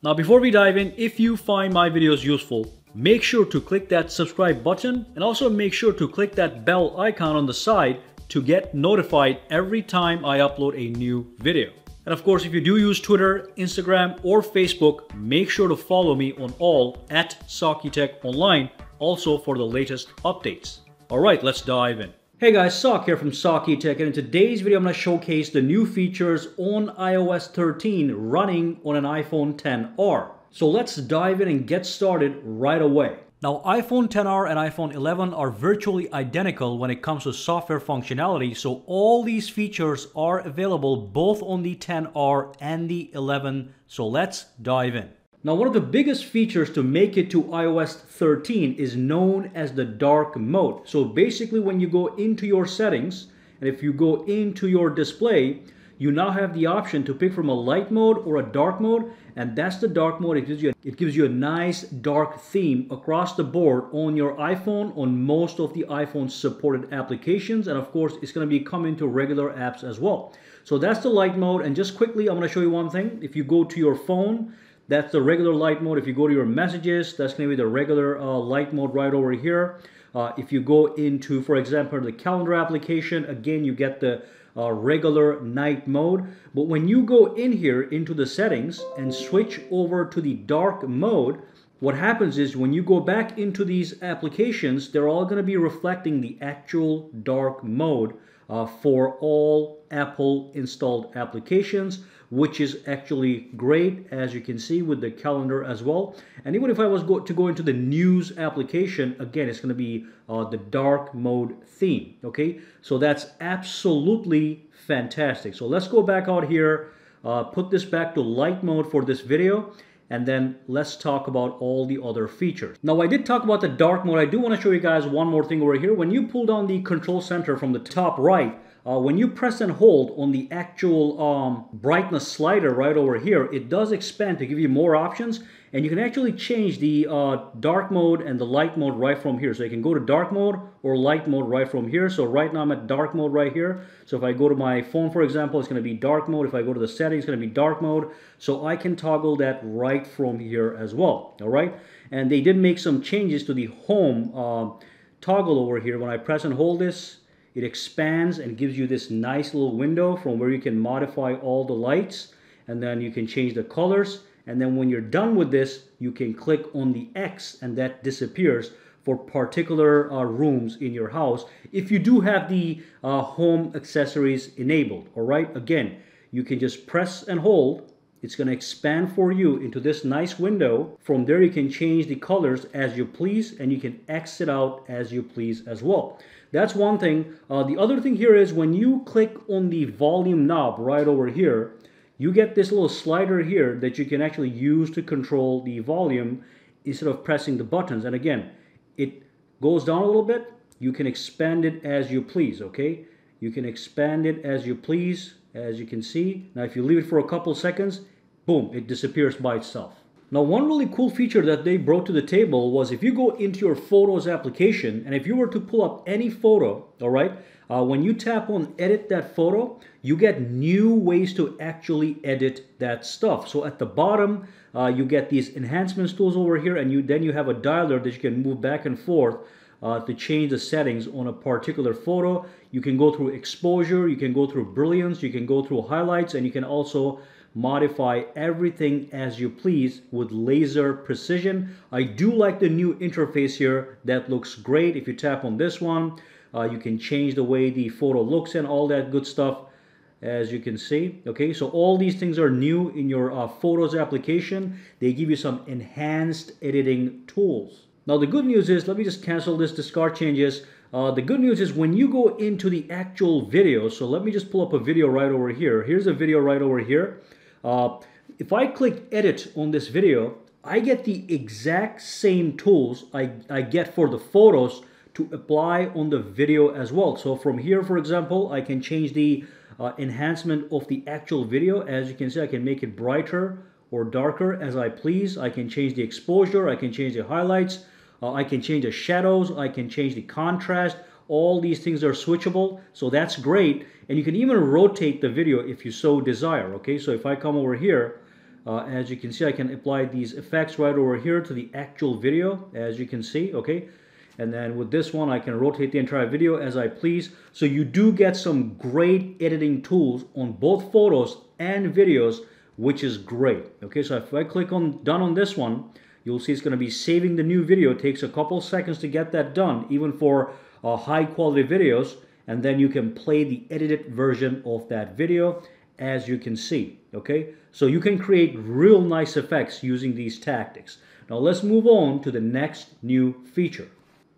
Now before we dive in, if you find my videos useful, make sure to click that subscribe button and also make sure to click that bell icon on the side to get notified every time I upload a new video. And of course, if you do use Twitter, Instagram, or Facebook, make sure to follow me on all at Tech Online, also for the latest updates. All right, let's dive in. Hey guys, Saki here from Saki Tech, and in today's video, I'm going to showcase the new features on iOS 13 running on an iPhone XR. So let's dive in and get started right away. Now, iPhone XR and iPhone 11 are virtually identical when it comes to software functionality, so all these features are available both on the XR and the 11, so let's dive in. Now, one of the biggest features to make it to iOS 13 is known as the dark mode. So basically when you go into your settings, and if you go into your display, you now have the option to pick from a light mode or a dark mode and that's the dark mode. It gives you it gives you a nice dark theme across the board on your iphone on most of the iphone supported applications and of course it's going to be coming to regular apps as well. So that's the light mode and just quickly i'm going to show you one thing. If you go to your phone that's the regular light mode. If you go to your messages that's going to be the regular uh, light mode right over here. Uh, if you go into for example the calendar application again you get the uh, regular night mode. But when you go in here into the settings and switch over to the dark mode, what happens is when you go back into these applications, they're all going to be reflecting the actual dark mode uh, for all Apple installed applications which is actually great as you can see with the calendar as well and even if I was go to go into the news application again it's going to be uh, the dark mode theme okay so that's absolutely fantastic so let's go back out here uh, put this back to light mode for this video and then let's talk about all the other features. Now I did talk about the dark mode. I do want to show you guys one more thing over here. When you pull down the control center from the top right, uh, when you press and hold on the actual um, brightness slider right over here, it does expand to give you more options. And you can actually change the uh, dark mode and the light mode right from here. So you can go to dark mode or light mode right from here. So right now I'm at dark mode right here. So if I go to my phone, for example, it's going to be dark mode. If I go to the settings, it's going to be dark mode. So I can toggle that right from here as well. All right. And they did make some changes to the home uh, toggle over here. When I press and hold this, it expands and gives you this nice little window from where you can modify all the lights and then you can change the colors. And then when you're done with this, you can click on the X and that disappears for particular uh, rooms in your house if you do have the uh, home accessories enabled. All right, again, you can just press and hold. It's going to expand for you into this nice window. From there, you can change the colors as you please and you can exit out as you please as well. That's one thing. Uh, the other thing here is when you click on the volume knob right over here, you get this little slider here that you can actually use to control the volume instead of pressing the buttons. And again, it goes down a little bit. You can expand it as you please, okay? You can expand it as you please, as you can see. Now, if you leave it for a couple seconds, boom, it disappears by itself. Now one really cool feature that they brought to the table was if you go into your Photos application and if you were to pull up any photo, all right, uh, when you tap on edit that photo, you get new ways to actually edit that stuff. So at the bottom, uh, you get these enhancements tools over here and you then you have a dialer that you can move back and forth uh, to change the settings on a particular photo. You can go through exposure, you can go through brilliance, you can go through highlights, and you can also modify everything as you please with laser precision. I do like the new interface here. That looks great. If you tap on this one, uh, you can change the way the photo looks and all that good stuff as you can see okay so all these things are new in your uh, photos application they give you some enhanced editing tools now the good news is let me just cancel this discard changes uh, the good news is when you go into the actual video so let me just pull up a video right over here here's a video right over here uh, if I click edit on this video, I get the exact same tools I, I get for the photos to apply on the video as well. So from here, for example, I can change the uh, enhancement of the actual video. As you can see, I can make it brighter or darker as I please. I can change the exposure, I can change the highlights, uh, I can change the shadows, I can change the contrast, all these things are switchable, so that's great. And you can even rotate the video if you so desire, okay? So if I come over here, uh, as you can see, I can apply these effects right over here to the actual video, as you can see, okay? And then with this one, I can rotate the entire video as I please. So you do get some great editing tools on both photos and videos, which is great. Okay, so if I click on done on this one, you'll see it's gonna be saving the new video. It takes a couple seconds to get that done, even for uh, high quality videos. And then you can play the edited version of that video as you can see, okay? So you can create real nice effects using these tactics. Now let's move on to the next new feature.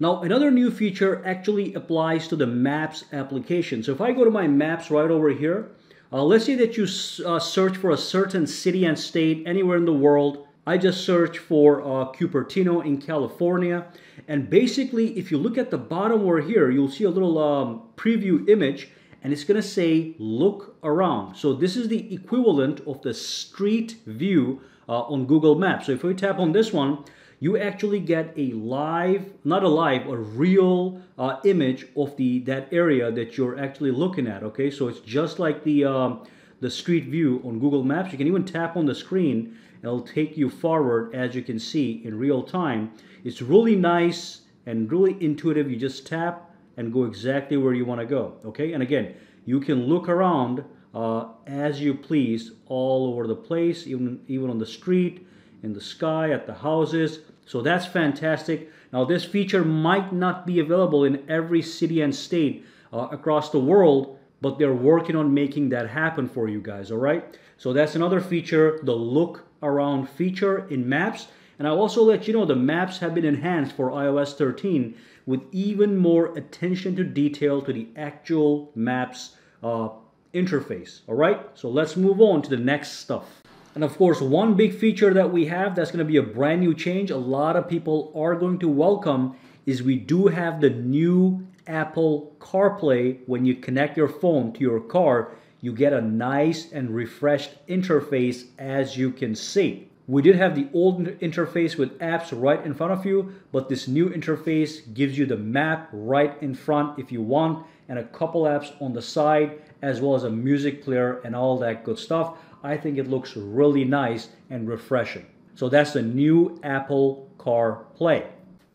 Now another new feature actually applies to the Maps application. So if I go to my Maps right over here, uh, let's say that you uh, search for a certain city and state anywhere in the world. I just search for uh, Cupertino in California. And basically, if you look at the bottom over here, you'll see a little um, preview image and it's to say look around. So this is the equivalent of the street view uh, on Google Maps. So if we tap on this one, you actually get a live, not a live, a real uh, image of the that area that you're actually looking at. Okay, so it's just like the um, the street view on Google Maps. You can even tap on the screen; it'll take you forward, as you can see in real time. It's really nice and really intuitive. You just tap and go exactly where you want to go. Okay, and again, you can look around uh, as you please all over the place, even even on the street, in the sky, at the houses. So that's fantastic. Now this feature might not be available in every city and state uh, across the world, but they're working on making that happen for you guys. All right. So that's another feature, the look around feature in Maps. And I'll also let you know the maps have been enhanced for iOS 13 with even more attention to detail to the actual maps uh, interface. All right, so let's move on to the next stuff. And of course, one big feature that we have that's going to be a brand new change, a lot of people are going to welcome, is we do have the new Apple CarPlay. When you connect your phone to your car, you get a nice and refreshed interface as you can see. We did have the old interface with apps right in front of you, but this new interface gives you the map right in front if you want, and a couple apps on the side, as well as a music player and all that good stuff. I think it looks really nice and refreshing. So that's the new Apple Car Play.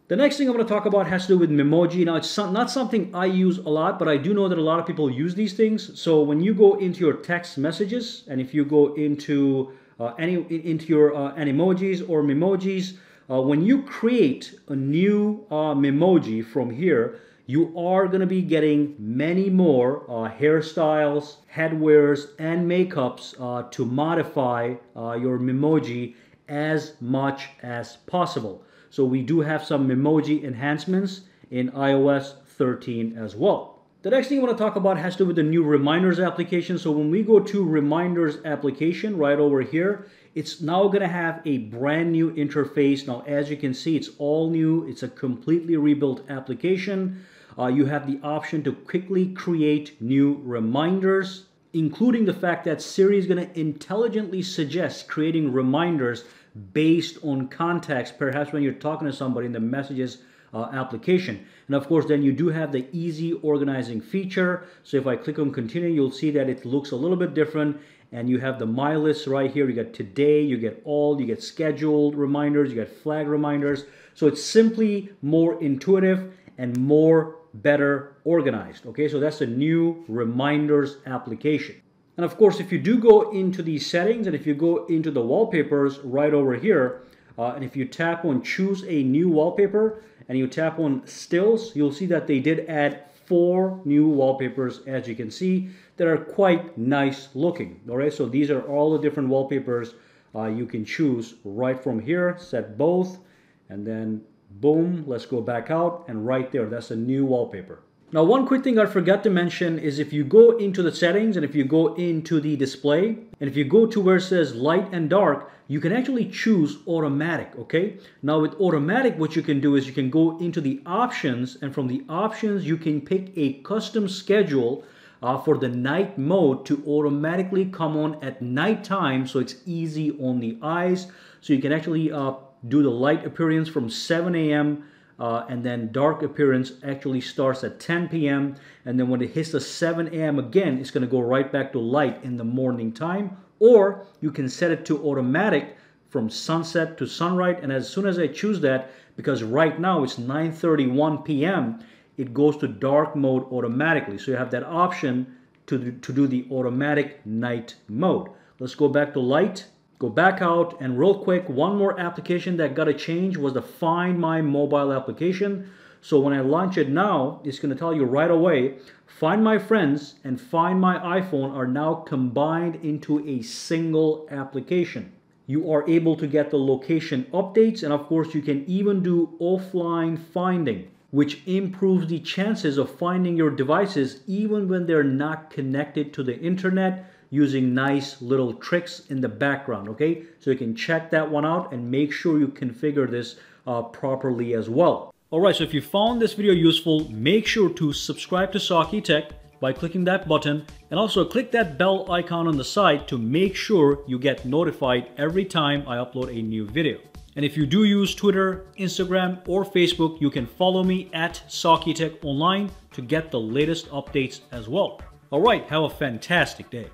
The next thing I'm going to talk about has to do with Memoji. Now, it's not something I use a lot, but I do know that a lot of people use these things. So when you go into your text messages, and if you go into uh, any into your uh, Animojis or Memojis. Uh, when you create a new uh, Memoji from here, you are going to be getting many more uh, hairstyles, headwears, and makeups uh, to modify uh, your Memoji as much as possible. So we do have some Memoji enhancements in iOS 13 as well. The next thing I want to talk about has to do with the new Reminders application. So when we go to Reminders application right over here, it's now going to have a brand new interface. Now, as you can see, it's all new. It's a completely rebuilt application. Uh, you have the option to quickly create new reminders, including the fact that Siri is going to intelligently suggest creating reminders based on context, perhaps when you're talking to somebody in the messages uh, application. And of course, then you do have the easy organizing feature. So if I click on continue, you'll see that it looks a little bit different and you have the my list right here. You get today, you get all, you get scheduled reminders, you get flag reminders. So it's simply more intuitive and more better organized. Okay, so that's a new reminders application. And of course, if you do go into these settings and if you go into the wallpapers right over here, uh, and if you tap on choose a new wallpaper and you tap on stills, you'll see that they did add four new wallpapers as you can see that are quite nice looking. All right, so these are all the different wallpapers uh, you can choose right from here. Set both and then boom, let's go back out and right there, that's a new wallpaper. Now, one quick thing I forgot to mention is if you go into the settings and if you go into the display, and if you go to where it says light and dark, you can actually choose automatic, okay? Now with automatic, what you can do is you can go into the options and from the options, you can pick a custom schedule uh, for the night mode to automatically come on at night time so it's easy on the eyes. So you can actually uh, do the light appearance from 7 a.m. Uh, and then dark appearance actually starts at 10 p.m. and then when it hits the 7 a.m. again it's going to go right back to light in the morning time or you can set it to automatic from sunset to sunrise and as soon as I choose that because right now it's 9:31 p.m. it goes to dark mode automatically so you have that option to, to do the automatic night mode let's go back to light go back out and real quick one more application that got a change was the find my mobile application. So when I launch it now it's going to tell you right away find my friends and find my iPhone are now combined into a single application. You are able to get the location updates and of course you can even do offline finding which improves the chances of finding your devices even when they're not connected to the internet using nice little tricks in the background okay so you can check that one out and make sure you configure this uh, properly as well all right so if you found this video useful make sure to subscribe to Saki Tech by clicking that button and also click that bell icon on the side to make sure you get notified every time I upload a new video. And if you do use Twitter, Instagram, or Facebook, you can follow me at Saki Tech Online to get the latest updates as well. All right, have a fantastic day.